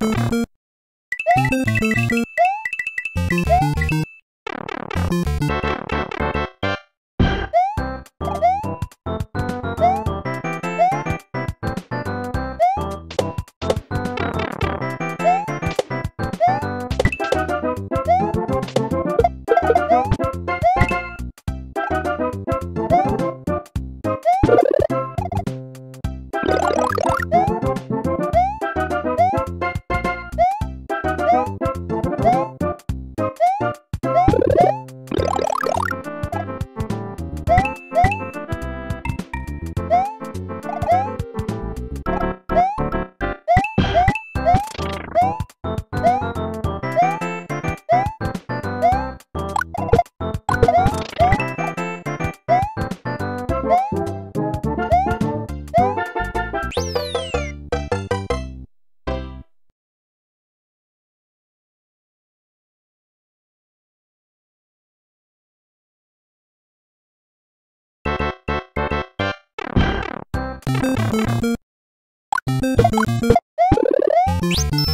you Thank you.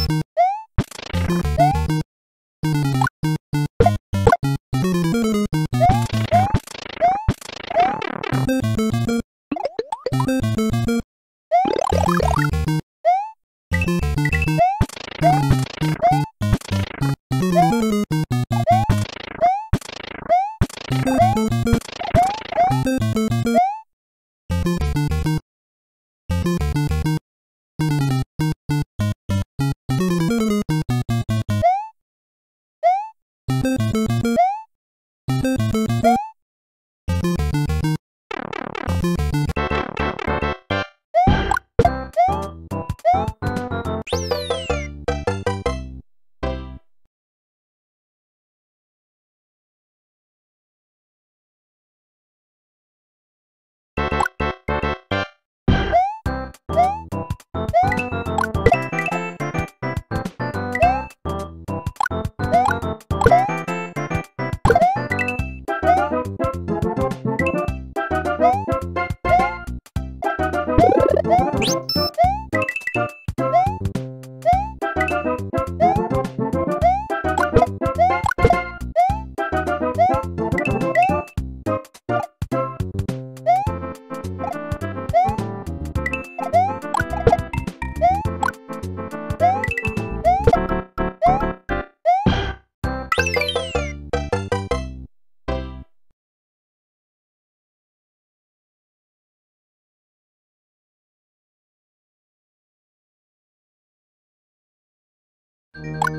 Bye.